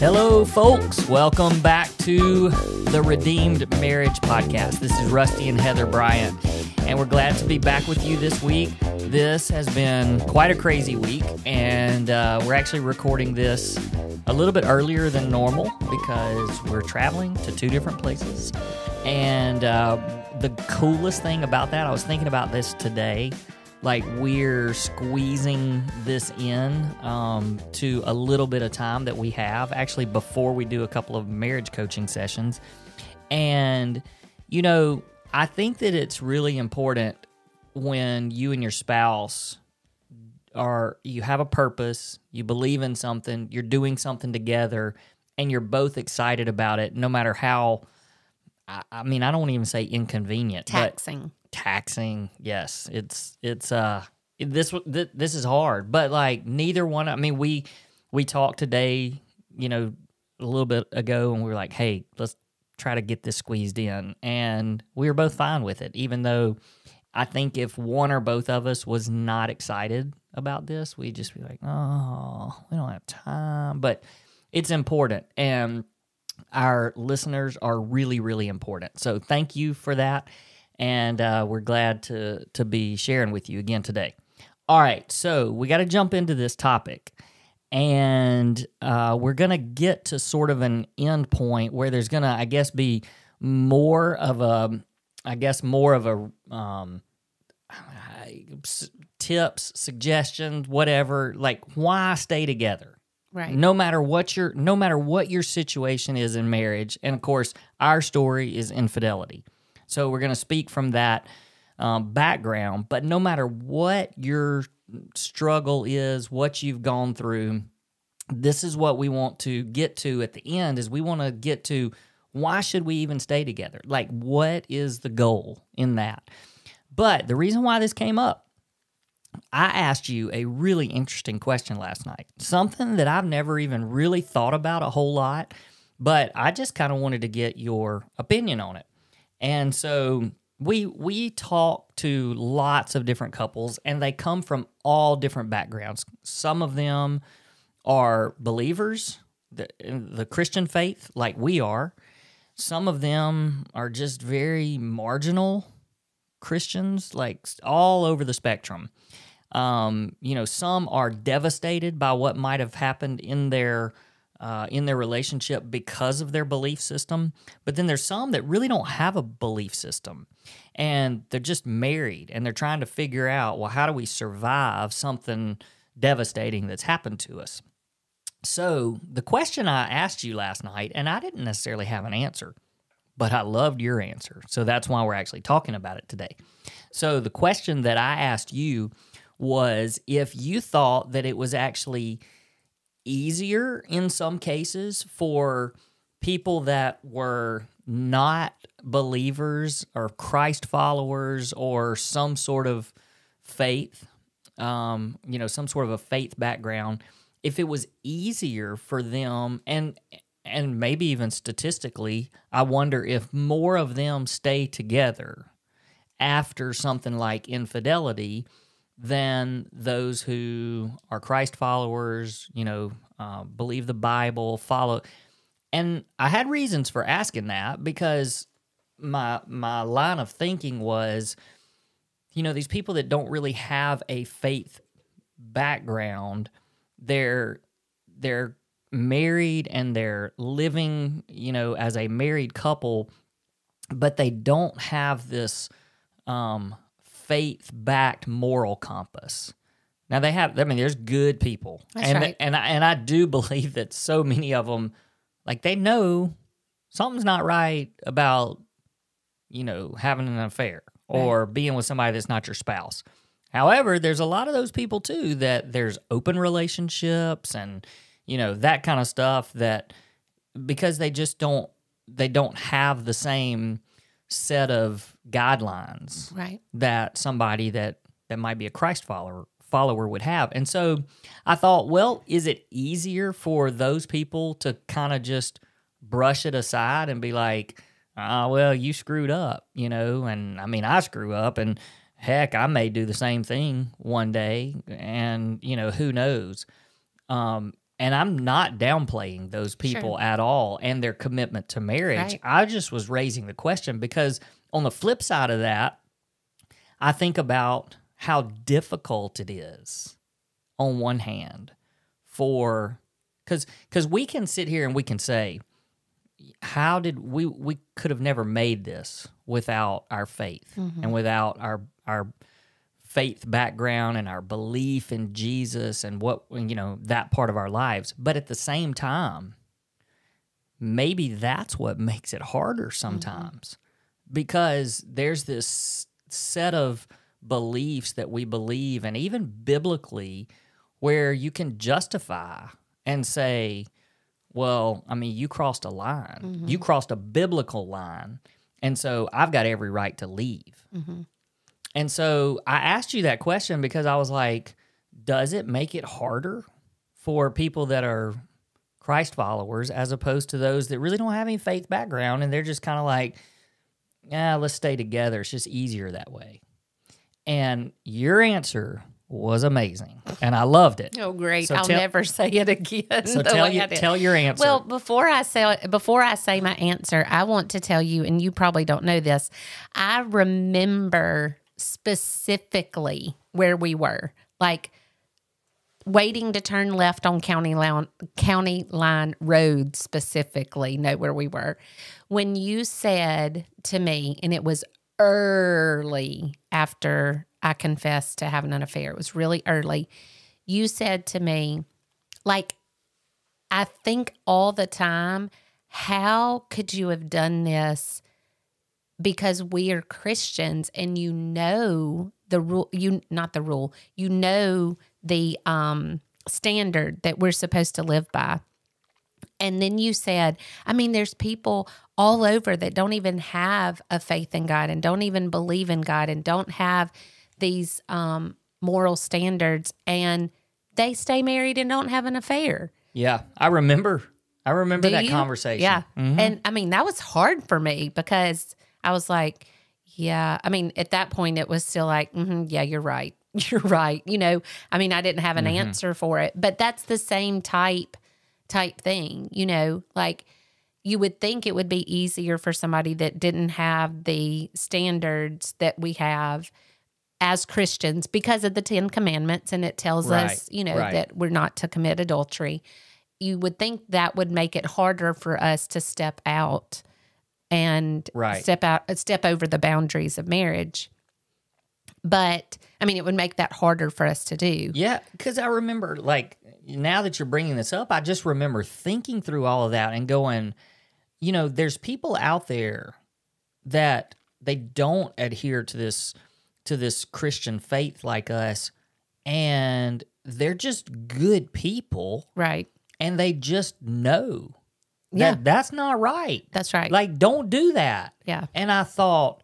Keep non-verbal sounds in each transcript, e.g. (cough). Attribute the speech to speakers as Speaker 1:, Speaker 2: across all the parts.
Speaker 1: Hello, folks. Welcome back to the Redeemed Marriage Podcast. This is Rusty and Heather Bryant, and we're glad to be back with you this week. This has been quite a crazy week, and uh, we're actually recording this a little bit earlier than normal because we're traveling to two different places. And uh, the coolest thing about that, I was thinking about this today like we're squeezing this in um, to a little bit of time that we have actually before we do a couple of marriage coaching sessions. And you know i think that it's really important when you and your spouse are you have a purpose you believe in something you're doing something together and you're both excited about it no matter how i, I mean i don't even say inconvenient
Speaker 2: taxing.
Speaker 1: taxing yes it's it's uh this th- this is hard but like neither one i mean we we talked today you know a little bit ago and we were like hey let's try to get this squeezed in and we were both fine with it even though i think if one or both of us was not excited about this we'd just be like oh we don't have time but it's important and our listeners are really really important. So thank you for that. And uh, we're glad to to be sharing with you again today. All right, so we got to jump into this topic, and uh, we're gonna get to sort of an end point where there's gonna, I guess, be more of a, I guess, more of a um, tips, suggestions, whatever, like why stay together
Speaker 2: Right.
Speaker 1: no matter what your no matter what your situation is in marriage and of course our story is infidelity. So we're going to speak from that um, background but no matter what your struggle is what you've gone through this is what we want to get to at the end is we want to get to why should we even stay together? Like what is the goal in that? But the reason why this came up I asked you a really interesting question last night. Something that I've never even really thought about a whole lot, but I just kind of wanted to get your opinion on it. And so we we talk to lots of different couples and they come from all different backgrounds. Some of them are believers, the, the Christian faith like we are. Some of them are just very marginal Christians, like all over the spectrum. Um, you know, some are devastated by what might have happened in their uh, in their relationship because of their belief system. But then there's some that really don't have a belief system, and they're just married and they're trying to figure out, well, how do we survive something devastating that's happened to us? So the question I asked you last night, and I didn't necessarily have an answer but I loved your answer. So that's why we're actually talking about it today. So the question that I asked you was if you thought that it was actually easier in some cases for people that were not believers or Christ followers or some sort of faith, um, you know, some sort of a faith background, if it was easier for them and and maybe even statistically, I wonder if more of them stay together after something like infidelity than those who are Christ followers, you know, uh, believe the Bible, follow. And I had reasons for asking that because my my line of thinking was, you know, these people that don't really have a faith background, they're they're married and they're living, you know, as a married couple, but they don't have this um, faith backed moral compass. Now they have. I mean, there's good people,
Speaker 2: That's
Speaker 1: and
Speaker 2: right.
Speaker 1: and I, and I do (laughs) believe that so many of them, like they know something's not right about, you know, having an affair or being with somebody that's not your spouse. However, there's a lot of those people too that there's open relationships and you know that kind of stuff that because they just don't they don't have the same set of guidelines
Speaker 2: Right.
Speaker 1: that somebody that that might be a Christ follower follower would have. And so I thought, well, is it easier for those people to kind of just brush it aside and be like, "Ah, well, you screwed up," you know, and I mean, I screw up and heck, I may do the same thing one day and, you know, who knows. Um And I'm not downplaying those people
Speaker 2: Sure.
Speaker 1: at all and their commitment to marriage.
Speaker 2: Right.
Speaker 1: I just was raising the question because on the flip side of that, I think about how difficult it is on one hand for cuz cuz we can sit here and we can say how did we we could have never made this without our faith mm-hmm. and without our our faith background and our belief in Jesus and what you know that part of our lives. But at the same time maybe that's what makes it harder mm-hmm. sometimes. Because there's this set of beliefs that we believe and even biblically where you can justify and say well i mean you crossed a line. You mm-hmm. crossed a biblical line and so i've got every right to leave mm-hmm. And so i asked you that question because i was like does it make it harder for people that are christ followers as opposed to those that really don't have any faith background and they're just kind of like yeah let's stay together it's just easier that way and your answer was amazing and i loved it
Speaker 2: Oh, great!
Speaker 1: So
Speaker 2: I'll
Speaker 1: tell-
Speaker 2: never (laughs) say it again.
Speaker 1: so tell you tell your answer
Speaker 2: Well, before I say before I say my answer, I want to tell you, and you probably don't know this. I remember specifically where we were, like waiting to turn left on county line county line road specifically know where we were. When you said to me and it was early after i confessed to having an affair it was really early you said to me like i think all the time how could you have done this because we are Christians and you know the rule you not the rule you know the um standard that we're supposed to live by and then you said i mean there's people all over that don't even have a faith in god and don't even believe in god and don't have these um moral standards and they stay married and don't have an affair
Speaker 1: yeah i remember i remember
Speaker 2: do
Speaker 1: that
Speaker 2: you?
Speaker 1: conversation
Speaker 2: Yeah.
Speaker 1: Mhm.
Speaker 2: And I mean, that was hard for me because I was like, yeah. I mean, at that point, it was still like, hmm yeah, you're right. (laughs) You're right. You know, I mean, I didn't have an answer for it, but that's the same type type thing, you know, like you would think it would be easier for somebody that didn't have the standards that we have as Christians because of the 10 commandments and it tells
Speaker 1: Right,
Speaker 2: us, you know,
Speaker 1: right.
Speaker 2: that we're not to commit adultery. You would think that would make it harder for us to step out and
Speaker 1: Right.
Speaker 2: step out uh, step over the boundaries of marriage. But I mean, it would make that harder for us to do.
Speaker 1: Yeah, because I remember, like, now that you're bringing this up, I just remember thinking through all of that and going, you know, there's people out there that they don't adhere to this to this Christian faith like us, and they're just good people,
Speaker 2: Right.
Speaker 1: and they just know
Speaker 2: Yeah.
Speaker 1: that that's not right.
Speaker 2: That's right.
Speaker 1: Like, don't do that.
Speaker 2: yeah.
Speaker 1: And I thought,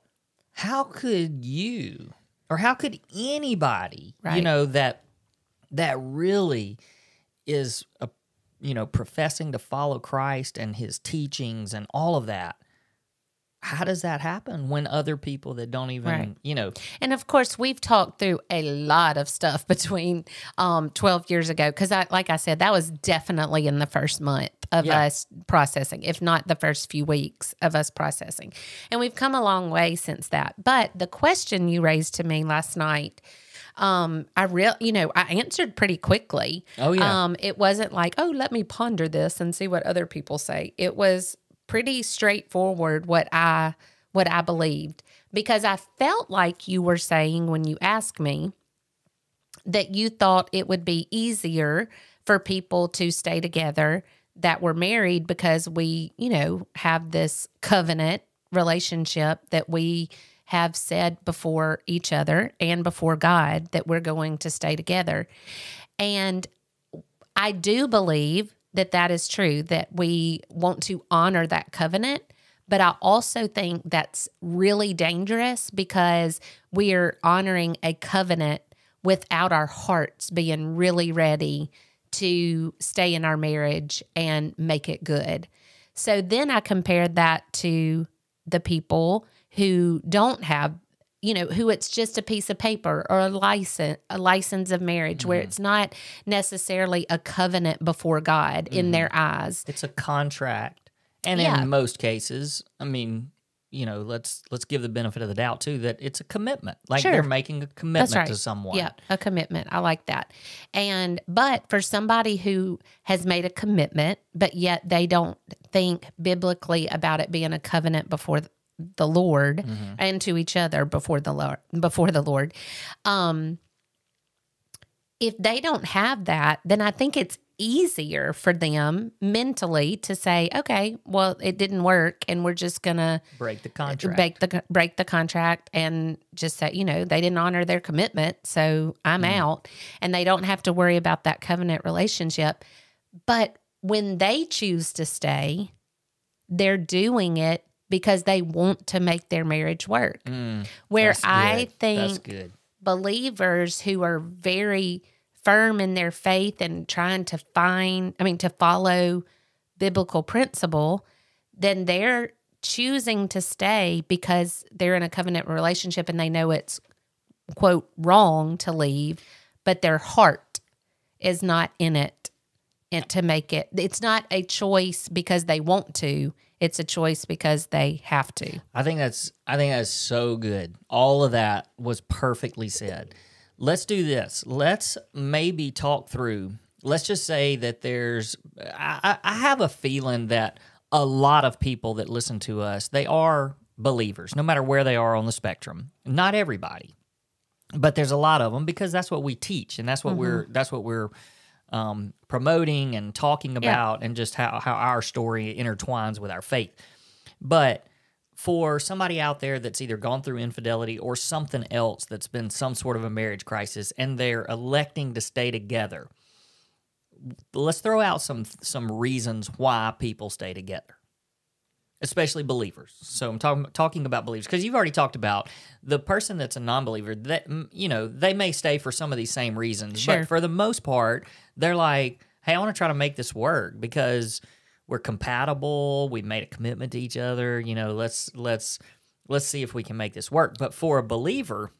Speaker 1: how could you or how could anybody, you know, that that really is a you know, professing to follow Christ and his teachings and all of that. How does that happen when other people that don't even,
Speaker 2: Right.
Speaker 1: you know,
Speaker 2: And of course, we've talked through a lot of stuff (laughs) between um, 12 years ago. Because, I, like I said, that was definitely in the first month of
Speaker 1: Yeah.
Speaker 2: us processing, if not the first few weeks of us processing. And we've come a long way since that. But the question you raised to me last night, um, I real, you know, I answered pretty quickly.
Speaker 1: Oh, yeah.
Speaker 2: Um, it wasn't like, oh, let me ponder this and see what other people say. It was pretty straightforward what I what I believed because I felt like you were saying when you asked me that you thought it would be easier for people to stay together that were married because we, you know, have this covenant relationship that we have said before each other and before God that we're going to stay together. And I do believe that that is true, that we want to honor that covenant. But I also think that's really dangerous because we are honoring a covenant without our hearts being really ready to stay in our marriage and make it good. So then I compared that to the people who don't have you know who it's just a piece of paper or a license a license of marriage where mm-hmm. it's not necessarily a covenant before God in mm-hmm. their eyes.
Speaker 1: It's a contract. And
Speaker 2: Yeah.
Speaker 1: in most cases, I mean, you know, let's let's give the benefit of the doubt too that it's a commitment. Like
Speaker 2: Sure.
Speaker 1: they're making a commitment
Speaker 2: right.
Speaker 1: to someone.
Speaker 2: Yeah, a commitment. I like that. And but for somebody who has made a commitment, but yet they don't think biblically about it being a covenant before the Lord
Speaker 1: Mm-hmm.
Speaker 2: and to each other before the Lord before the Lord. Um if they don't have that, then I think it's easier for them mentally to say, okay, well, it didn't work and we're just going to
Speaker 1: Break the contract.
Speaker 2: break the break the contract and just say you know they didn't honor their commitment so i'm out and they don't have to worry about that covenant relationship but when they choose to stay they're doing it because they want to make their marriage work
Speaker 1: Mm,
Speaker 2: where i think believers who are very firm in their faith and trying to find, I mean, to follow biblical principle, then they're choosing to stay because they're in a covenant relationship and they know it's, quote, wrong to leave, but their heart is not in it and to make it. It's not a choice because they want to. It's a choice because they have to.
Speaker 1: I think that's I think that's so good. All of that was perfectly said. Let's do this. Let's maybe talk through. Let's just say that there's. I, I have a feeling that a lot of people that listen to us they are believers, no matter where they are on the spectrum. Not everybody, but there's a lot of them because that's what we teach and that's what mm-hmm. we're that's what we're um, promoting and talking about, and just how how our story intertwines with our faith. But for somebody out there that's either gone through infidelity or something else that's been some sort of a marriage crisis and they're electing to stay together, let's throw out some some reasons why people stay together. Especially believers. So I'm talking talking about believers because you've already talked about the person that's a non-believer that you know, they may stay for some of these same reasons,
Speaker 2: Sure.
Speaker 1: but for the most part, they're like, "Hey, I want to try to make this work because we're compatible We've made a commitment to each other you know let's let's let's see if we can make this work but for a believer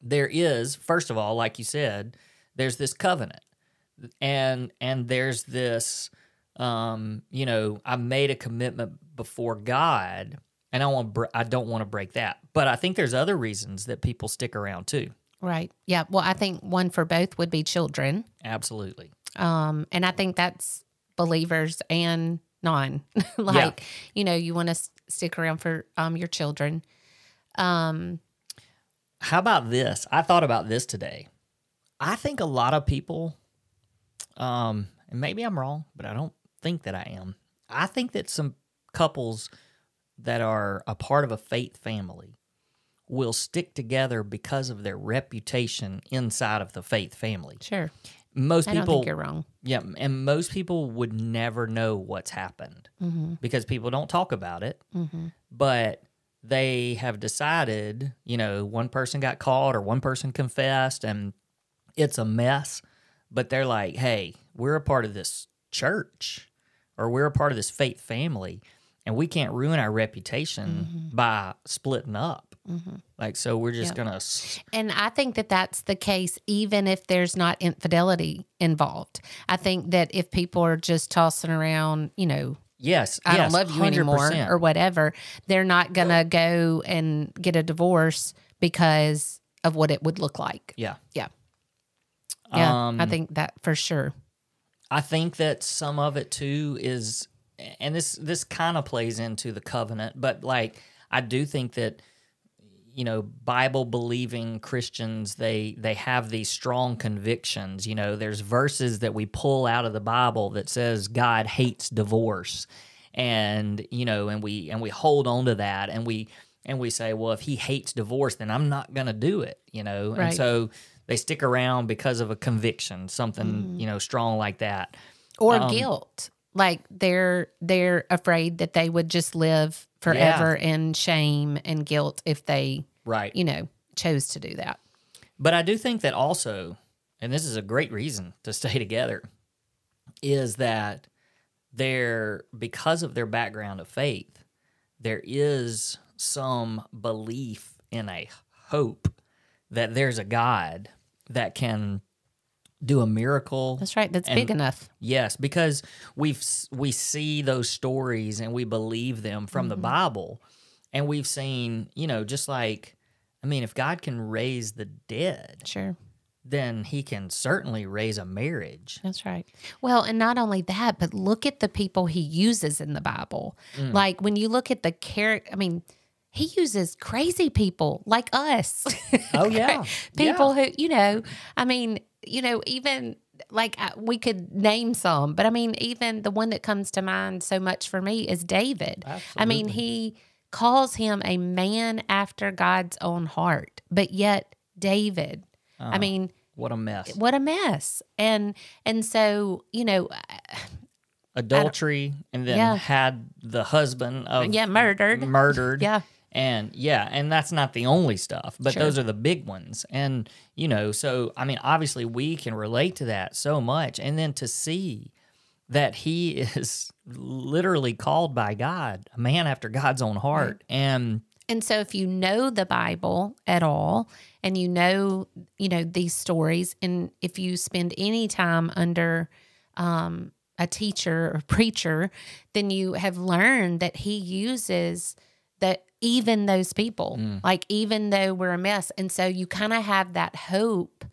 Speaker 1: there is first of all like you said there's this covenant and and there's this um you know i made a commitment before god and i want br- i don't want to break that but i think there's other reasons that people stick around too
Speaker 2: Right. Yeah. Well, I think one for both would be children.
Speaker 1: absolutely
Speaker 2: Um, and I think that's believers and non. (laughs) like, you know, you want to s- stick around for um your children. Um,
Speaker 1: How about this? I thought about this today. I think a lot of people, um, and maybe I'm wrong, but I don't think that I am. I think that some couples that are a part of a faith family will stick together because of their reputation inside of the faith family.
Speaker 2: sure.
Speaker 1: Most
Speaker 2: I don't
Speaker 1: people,
Speaker 2: think you're wrong.
Speaker 1: yeah, and most people would never know what's happened
Speaker 2: Mm-hmm.
Speaker 1: because people don't talk about it
Speaker 2: Mm-hmm.
Speaker 1: but they have decided, you know, one person got caught or one person confessed and it's a mess, but they're like, "Hey, we're a part of this church or we're a part of this faith family and we can't ruin our reputation by splitting up." Like so we're just
Speaker 2: Yep.
Speaker 1: going to
Speaker 2: And I think that that's the case, even if there's not infidelity involved. I think that if people are just tossing around, you know,
Speaker 1: Yes,
Speaker 2: I
Speaker 1: yes,
Speaker 2: don't love you anymore
Speaker 1: 100%.
Speaker 2: or whatever, they're not going to go and get a divorce because of what it would look like.
Speaker 1: yeah.
Speaker 2: Yeah. Yeah.
Speaker 1: Um,
Speaker 2: I think that for sure.
Speaker 1: I think that some of it too is, and this this kind of plays into the covenant, but like I do think that you know Bible believing Christians they they have these strong convictions. You know, there's verses that we pull out of the Bible that says God hates divorce, and you know, and we and we hold on to that, and we and we say, well, if He hates divorce, then I'm not gonna do it. You know, and so they stick around because of a conviction, something you know strong like that.
Speaker 2: Or
Speaker 1: Um,
Speaker 2: guilt. Like they're they're afraid that they would just live forever in shame and guilt if they,
Speaker 1: Right.
Speaker 2: you know, chose to do that.
Speaker 1: But I do think that also, and this is a great reason to stay (laughs) together, is that there because of their background of faith, there is some belief in a hope that there's a God that can do a miracle.
Speaker 2: That's right. That's
Speaker 1: And-
Speaker 2: big enough.
Speaker 1: Yes, because we've we see those stories and we believe them from the mm-hmm. Bible, and we've seen, you know, just like, I mean, if God can raise the dead,
Speaker 2: Sure.
Speaker 1: then He can certainly raise a marriage.
Speaker 2: That's right. Well, and not only that, but look at the people he uses in the Bible. Mm. Like when you look at the character, I mean, he uses crazy people like us. (laughs)
Speaker 1: Oh yeah, (laughs)
Speaker 2: people who, you know, I mean, you know, even like uh, we could name some, but I mean, even the one that comes to mind so much for me is David. I mean, he calls him a man after God's own heart, but yet David, I mean,
Speaker 1: what a mess.
Speaker 2: what a mess and and so you know
Speaker 1: Adultery, and then
Speaker 2: Yeah.
Speaker 1: had the husband of
Speaker 2: yeah murdered
Speaker 1: murdered. (laughs)
Speaker 2: yeah
Speaker 1: And yeah, and that's not the only stuff, but
Speaker 2: Sure.
Speaker 1: those are the big ones. And, you know, so I mean, obviously we can relate to that so much. And then to see that he (laughs) is literally called by God, a man after God's own heart. And
Speaker 2: and so if you know the bible at all and you know you know these stories and if you spend any time under um a teacher or (laughs) preacher then you have learned that he uses that even those people like even though we're a mess and so you kind of have that hope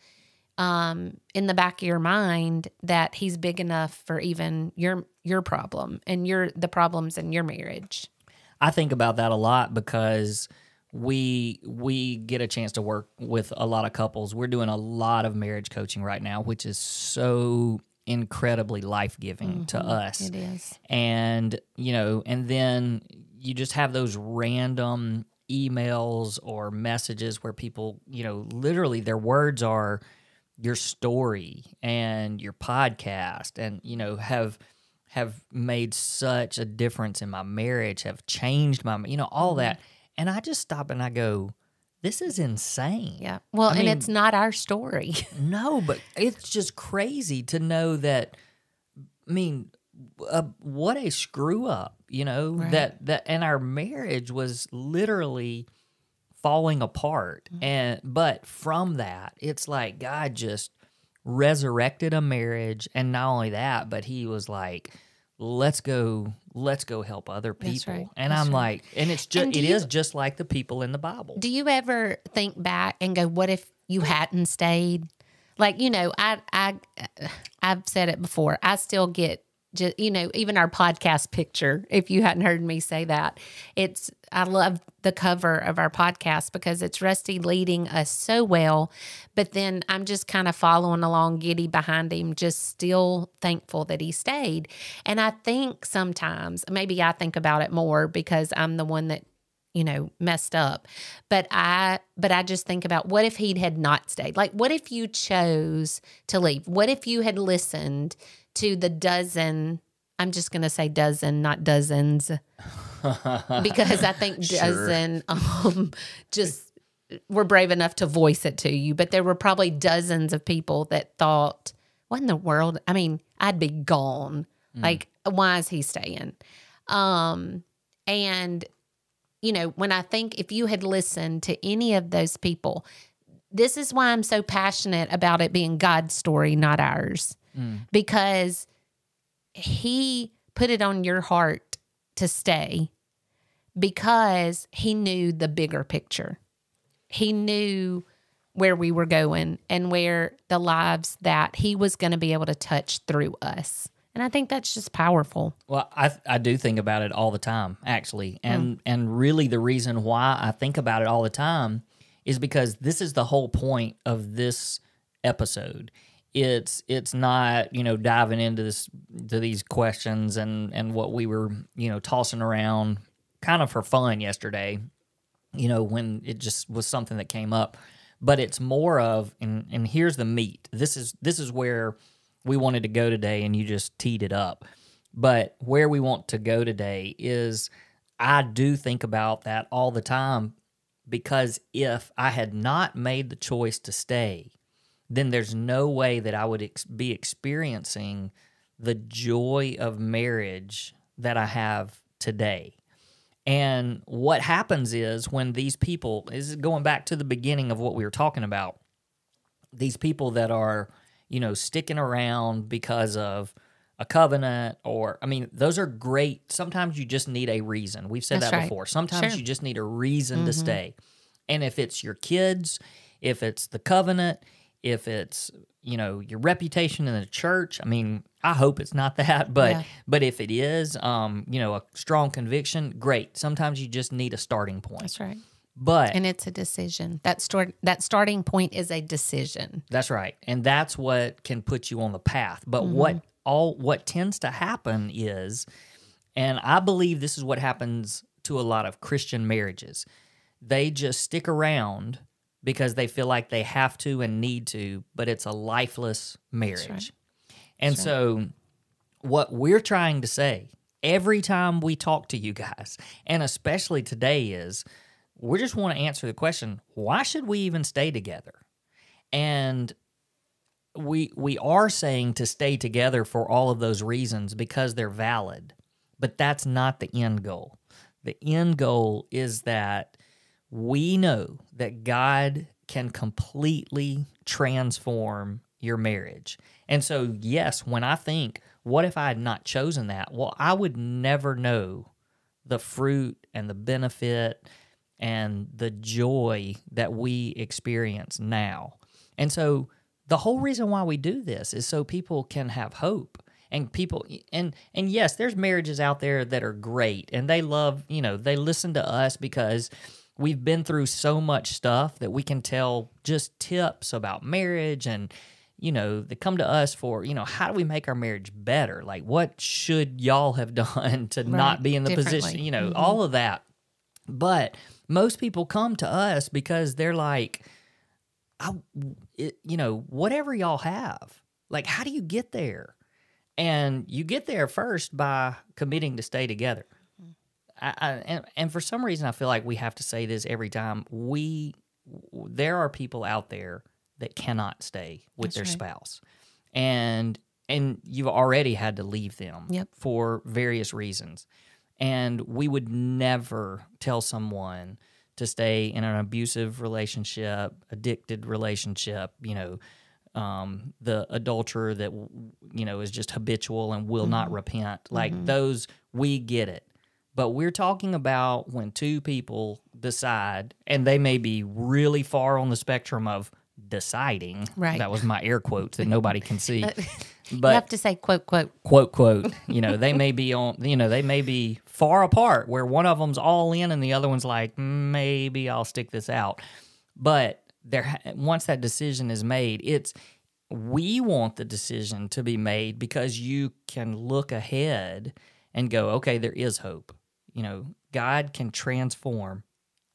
Speaker 2: um, in the back of your mind that he's big enough for even your your problem and your the problems in your marriage.
Speaker 1: I think about that a lot because we we get a chance to work with a lot of couples. We're doing a lot of marriage coaching right now, which is so incredibly life-giving to us.
Speaker 2: It is.
Speaker 1: and you know and then you just have those random emails or messages where people you know literally their words are your story and your podcast and you know have have made such a difference in my marriage have changed my you know
Speaker 2: Mm-hmm.
Speaker 1: all that and i just stop and i go this is insane
Speaker 2: Yeah. Well,
Speaker 1: I
Speaker 2: and
Speaker 1: mean-
Speaker 2: it's not our story.
Speaker 1: no, but it's just crazy to know that. I mean, uh, what a screw up, you know
Speaker 2: Right.
Speaker 1: that that and our marriage was literally falling apart,
Speaker 2: Mm-hmm.
Speaker 1: and but from that, it's like God just resurrected a marriage, and not only that, but He was like. Let's go. Let's go help other people.
Speaker 2: Right.
Speaker 1: And
Speaker 2: That's
Speaker 1: I'm
Speaker 2: right.
Speaker 1: like, and it's just,
Speaker 2: And
Speaker 1: it
Speaker 2: do
Speaker 1: is just like the people in the Bible.
Speaker 2: Do you ever think back and go, "What if you hadn't stayed?" Like you know, I I I've said it before. I still get just you know even our podcast picture. If you hadn't heard me say that, it's I love the cover of our podcast because it's Rusty leading us so well, but then I'm just kind of following along, giddy behind him, just still thankful that he stayed. And I think sometimes maybe I think about it more because I'm the one that you know messed up but i but i just think about what if he had not stayed like what if you chose to leave what if you had listened to the dozen i'm just going to say dozen not dozens. (laughs) Because i think
Speaker 1: Sure.
Speaker 2: dozen (laughs) um just were brave enough to voice it to you. But there were probably dozens of people that thought what in the world? I mean i'd be gone. Like why is he staying? Um and you know, when I think if you had listened to any of those people, this is why I'm so passionate about it being God's story, not ours, because He put it on your heart to stay because He knew the bigger picture. He knew where we were going and where the lives that He was going to be able to touch through us. And I think that's just powerful.
Speaker 1: Well, I I do think about it all the time, actually, and and really the reason why I think about it all the time is because this is the whole point of this episode. It's it's not you know diving into this to these questions and and what we were you know tossing around kind of for fun yesterday, you know when it just was something that came up, but it's more of and and here's the meat. This is this is where we wanted to go today and you just teed it up. But where we want to go today is I do think about that all the time because if I had not made the choice to stay, then there's no way that I would ex- be experiencing the joy of marriage that I have today. And what happens is when these people is going back to the beginning of what we were talking about, these people that are, you know, sticking around because of a covenant or I mean, those are great. Sometimes you just need a reason. We've said
Speaker 2: That's
Speaker 1: that
Speaker 2: right.
Speaker 1: before. Sometimes
Speaker 2: Sure.
Speaker 1: you just need a reason to mm-hmm. stay. And if it's your kids, if it's the covenant, if it's, you know, your reputation in the church, I mean, I hope it's not (laughs) that, but
Speaker 2: Yeah.
Speaker 1: but if it is, um, you know, a strong conviction, great. Sometimes you just need a starting point.
Speaker 2: That's right.
Speaker 1: But
Speaker 2: And it's a decision. That start that starting point is a decision.
Speaker 1: That's right. And that's what can put you on the path. But what all what tends to happen is and I believe this is what happens to a lot of Christian marriages. They just stick around because they feel like they have to and need to, but it's a lifeless marriage. And so what we're trying to say every time we talk to you guys, and especially today is we just want to answer the question, why should we even stay together? and we we are saying to stay together for all of those reasons because they're valid but that's not the end goal the end goal is that we know that God can completely transform your marriage. And so, yes, when I think, what if I had not chosen that? Well, I would never know the fruit and the benefit and the joy that we experience now. And so, the whole reason why we do this is so people can have hope and people and and yes there's marriages out there that are great and they love you know they listen to us because we've been through so much stuff that we can tell just tips about marriage and you know they come to us for you know how do we make our marriage better? Like what should y'all have (laughs) done to not be in the position you know mm-hmm. all of that. But most people come to us because they're like I, it, you know, whatever y'all have, like, how do you get there? And you get there first by committing to stay together. I, I, and, and for some reason, I feel like we have to say this every time. We, there are people out there that cannot stay with
Speaker 2: That's
Speaker 1: their
Speaker 2: right.
Speaker 1: spouse, and and you've already had to leave them
Speaker 2: Yep.
Speaker 1: for various reasons. And we would never tell someone to stay in an abusive relationship, addicted relationship, you know, um, the adulterer that, you know, is just habitual and will not repent. Like those, we get it. But we're talking about when two people decide, and they may be really far on the spectrum of deciding.
Speaker 2: Right.
Speaker 1: That was my air quotes that nobody can see. (laughs) But you
Speaker 2: have to say quote quote.
Speaker 1: quote quote you know they may be on you know they may be far apart where one of them's all in and the other one's like maybe i'll stick this out but there once that decision is made it's we want the decision to be made because you can look ahead and go okay there is hope you know god can transform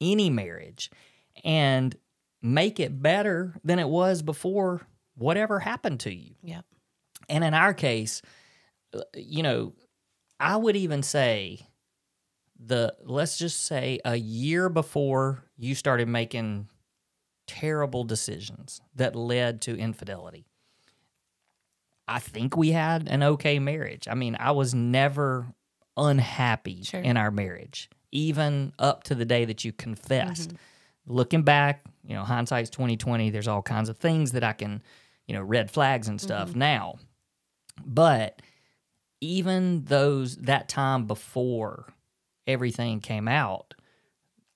Speaker 1: any marriage and make it better than it was before whatever happened to you
Speaker 2: Yep.
Speaker 1: and in our case, uh, you know, I would even say the let's just say a year before you started making terrible decisions that led to infidelity. I think we had an okay marriage. I mean, I was never unhappy
Speaker 2: Sure.
Speaker 1: in our marriage, even up to the day that you confessed. Mm-hmm. Looking back, you know, hindsight's twenty twenty. There's all kinds of things that I can, you know, red flags and stuff mm-hmm. now. But even those that time before everything came out,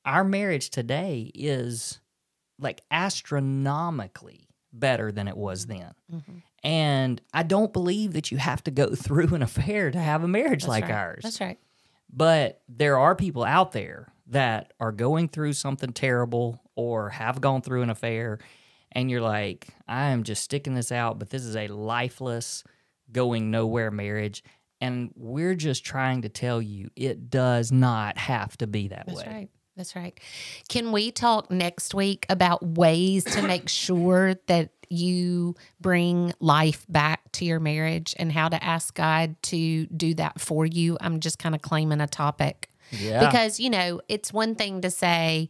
Speaker 1: our marriage today is like astronomically better than it was then. Mm-hmm. And I don't believe that you have to go (laughs) through an affair to have a marriage
Speaker 2: That's
Speaker 1: like
Speaker 2: right.
Speaker 1: ours.
Speaker 2: That's right.
Speaker 1: But there are people out there that are going through something terrible or have gone through an affair, and you're like, I am just sticking this out, but this is a lifeless, going nowhere marriage. And we're just trying to tell you it does not have to be that
Speaker 2: That's
Speaker 1: way.
Speaker 2: right. That's right. Can we talk next week about ways to make sure that you bring life back to your marriage and how to ask God to do that for you? I'm just kind of claiming a topic
Speaker 1: Yeah.
Speaker 2: because, you know, it's one thing to say,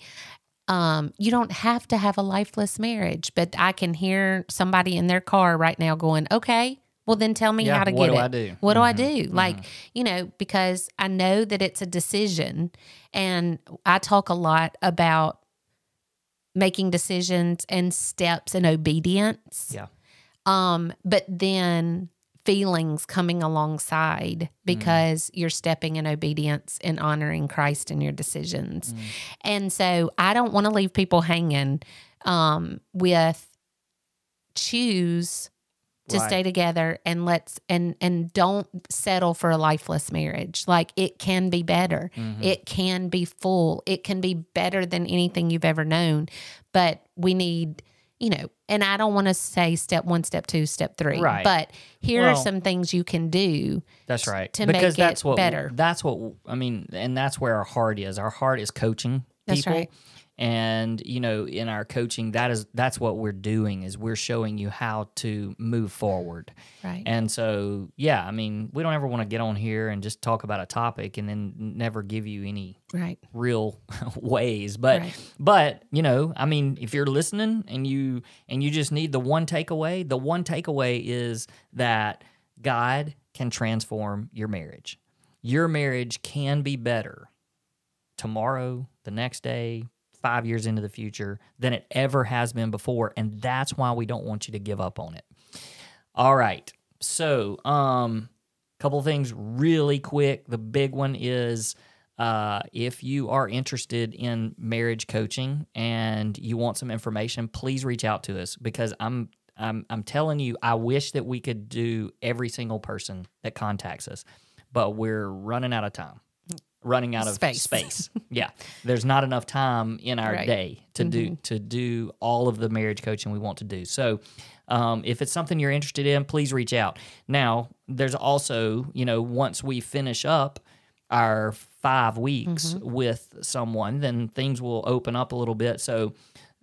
Speaker 2: um, you don't have to have a lifeless marriage, but I can hear somebody in their car right now going, okay, Well, then tell me
Speaker 1: Yeah,
Speaker 2: how to
Speaker 1: what
Speaker 2: get
Speaker 1: do
Speaker 2: it.
Speaker 1: I do?
Speaker 2: What do I do? Like, you know, because I know that it's a decision. And I talk a lot about making decisions and steps and obedience.
Speaker 1: Yeah.
Speaker 2: Um, but then feelings coming alongside because you're stepping in obedience and honoring Christ in your decisions. And so I don't want to leave people hanging um, with choose to
Speaker 1: Right.
Speaker 2: stay together and let's and and don't settle for a lifeless marriage like it can be better
Speaker 1: Mm-hmm.
Speaker 2: it can be full it can be better than anything you've ever known but we need you know and i don't want to say step one step two step three
Speaker 1: Right.
Speaker 2: but here are some things you can do
Speaker 1: That's right.
Speaker 2: to
Speaker 1: because
Speaker 2: make
Speaker 1: that's
Speaker 2: it
Speaker 1: what
Speaker 2: better.
Speaker 1: That's what I mean, and that's where our heart is. Our heart is coaching
Speaker 2: That's
Speaker 1: people.
Speaker 2: right.
Speaker 1: And you know, in our coaching, that is that's what we're doing is we're showing you how to move forward.
Speaker 2: right
Speaker 1: And so, yeah, I mean, we don't ever want to get on here and just talk about a topic and then never give you any
Speaker 2: right
Speaker 1: real (laughs) ways but
Speaker 2: Right.
Speaker 1: but you know i mean if you're listening and you and you just need the one takeaway the one takeaway is that god can transform your marriage your marriage can be better tomorrow the next day five years into the future than it ever has been before and that's why we don't want you to give up on it. All right so um couple things really quick. The big one is uh, if you are interested in marriage coaching and you want some information, please reach out to us because I'm I'm I'm telling you, I wish that we could do every single person that contacts us, but we're running out of time, running out of
Speaker 2: Space.
Speaker 1: space. (laughs) yeah, there's not enough time in our
Speaker 2: Right.
Speaker 1: day to do to do all of the marriage coaching we want to do. So. Um, if it's something you're interested in, please reach out. Now, there's also, you know, once we finish up our five weeks with someone, then things will open up a little bit. So,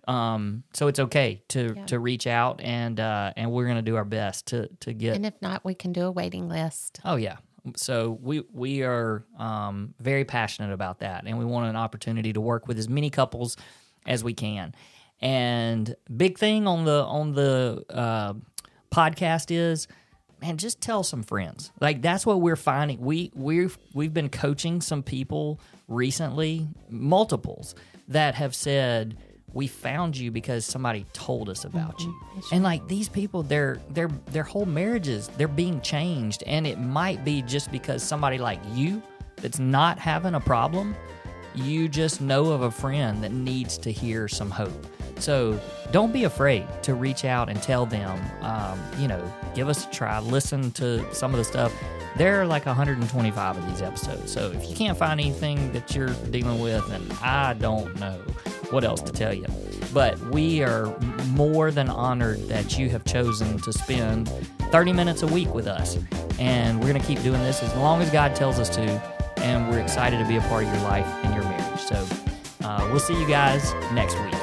Speaker 1: um, so it's okay to to reach out and uh, and we're gonna do our best to to get.
Speaker 2: and if not we can do a waiting list
Speaker 1: oh yeah. So we we are um, very passionate about that, and we want an opportunity to work with as many couples as we can. And big thing on the on the uh, podcast is man, just tell some friends. Like that's what we're finding. We we've we've been coaching some people recently, multiples that have said we found you because somebody told us about you. And like these people, their their their whole marriages, they're being changed, and it might be just because somebody like you that's not having a problem you just know of a friend that needs to hear some hope. So don't be afraid to reach out and tell them, um, you know, give us a try, listen to some of the stuff. There are like 125 of these episodes. So if you can't find anything that you're dealing with, then I don't know what else to tell you. But we are more than honored that you have chosen to spend 30 minutes a week with us. And we're going to keep doing this as long as God tells us to and we're excited to be a part of your life and your marriage. So uh, we'll see you guys next week.